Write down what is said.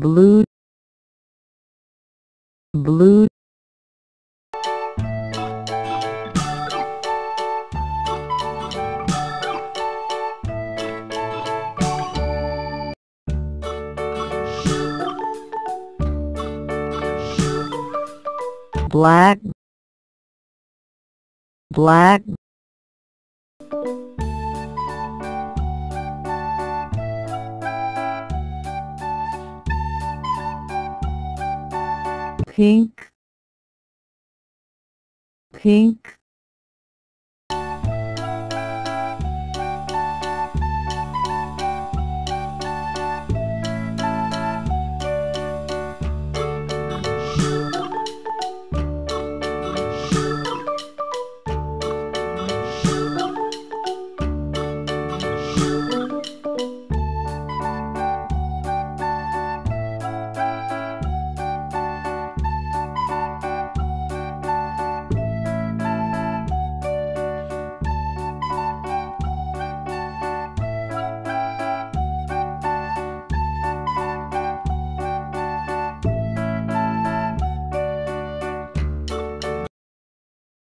blue. Blue. Black. Black pink pink. Thank